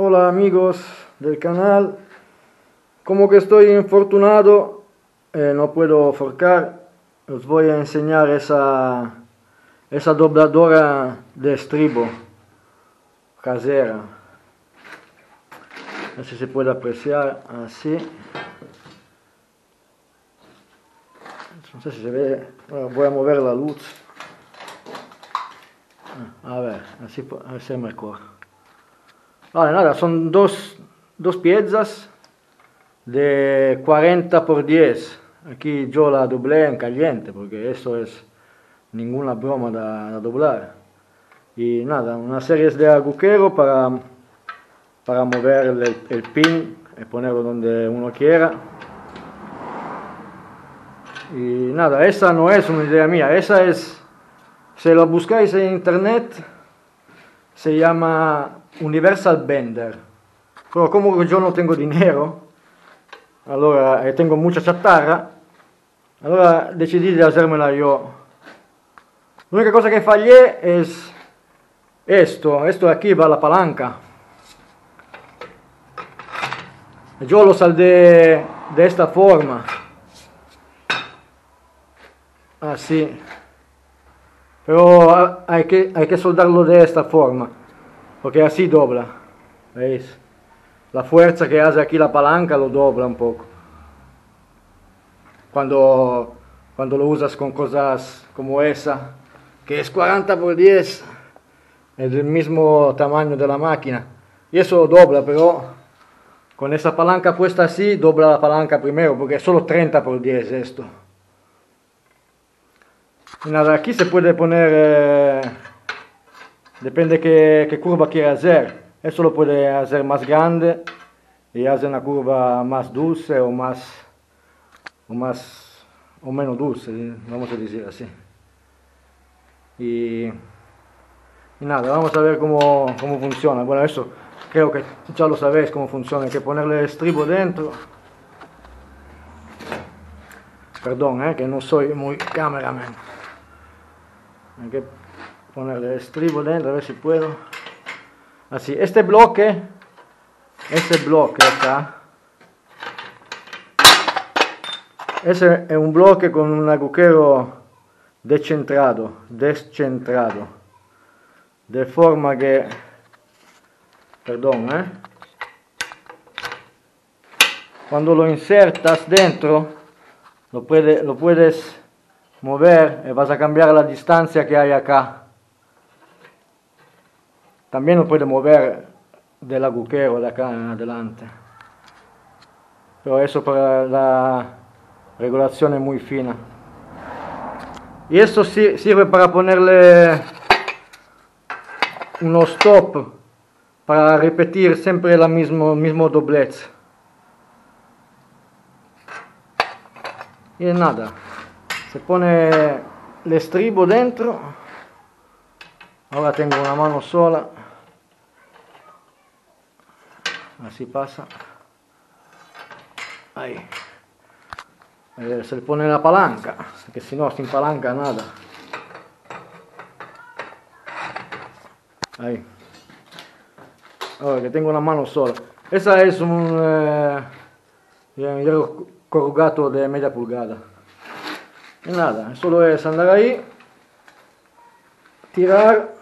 Hola amigos del canal. Como que estoy infortunado, eh, no puedo forcar, os voy a enseñar esa, esa dobladora de estribo casera. A ver si se puede apreciar así. No sé si se ve, voy a mover la luz. Ah, A ver, así, así es mejor. Vale, nada, son dos, dos piezas de 40 por 10. Aquí yo la doblé en caliente porque eso es ninguna broma de doblar. Y nada, una serie de agujeros para, para mover el, el pin y ponerlo donde uno quiera. Y nada, esa no es una idea mía, esa es, si lo buscáis en internet, se llama Universal Bender. Pero como yo no tengo dinero, allora, e tengo mucha chatarra, allora decidí de hacérmela yo. La única cosa que fallé es esto, esto de aquí va la palanca. Yo lo saldé de esta forma. Así. Pero ah, hay que, hay que soldarlo de esta forma. Porque así dobla. ¿Veis? La fuerza que hace aquí la palanca lo dobla un poco. Cuando, cuando lo usas con cosas como esa, que es 40 por 10, es del mismo tamaño de la máquina. Y eso dobla, pero con esa palanca puesta así, dobla la palanca primero, porque es solo 30 por 10 esto. Y nada, aquí se puede poner, eh, depende qué, qué curva quiera hacer. Eso lo puede hacer más grande y hace una curva más dulce o más, o más, o menos dulce, vamos a decir así. Y, y nada, vamos a ver cómo, cómo funciona. Bueno, eso creo que ya lo sabéis cómo funciona. Hay que ponerle estribo dentro. Perdón, eh, que no soy muy cameraman. Hay ponerle el estribo dentro, a ver si puedo. Así, este bloque, este bloque acá, ese es un bloque con un agujero descentrado, descentrado, de forma que, perdón, eh, cuando lo insertas dentro, lo, lo puedes mover y vas a cambiar la distancia que hay acá. También lo puedes mover del agujero de acá en adelante. Pero eso para la regulación es muy fina. Y esto si- sirve para ponerle unos stop para repetir siempre la mismo, mismo doblez. Y nada, se pone el estribo dentro. Ahora tengo una mano sola. Así pasa. Ahí. Eh, se le pone la palanca, porque si no sin palanca nada. Ahí. Ahora que tengo una mano sola. Esa es un eh, corrugato de media pulgada. Y nada, solo es andar ahí, tirar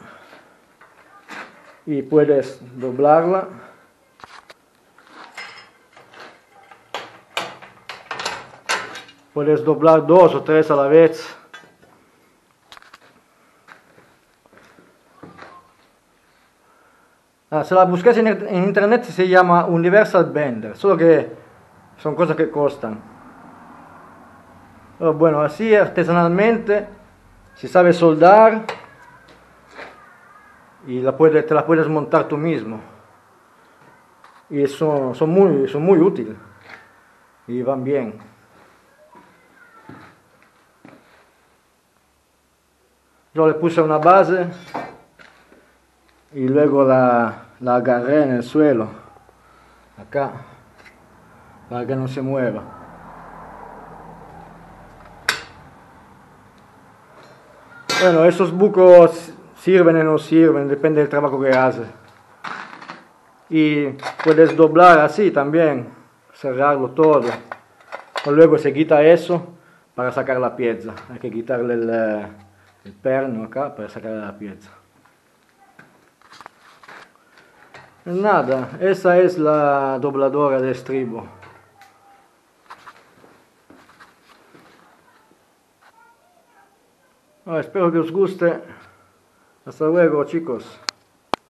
y puedes doblarla. Puedes doblar dos o tres a la vez. Ah, se la buscas en, internet se llama Universal Bender, solo que son cosas que costan. Pero bueno, así artesanalmente, si sabes soldar, y la puede- te la puedes montar tú mismo. Y son, son, muy, son muy útiles y van bien. Yo le puse una base y luego la, la agarré en el suelo, acá, para que no se mueva. Bueno, esos bucos sirven o no sirven, depende del trabajo que hace. y puedes doblar así también, cerrarlo todo. luego se quita eso para sacar la pieza. Hay que quitarle el, eh, perno acá para sacar la pieza. Nada, esa es la dobladora de estribo. Ah, espero que os guste. Hasta luego chicos.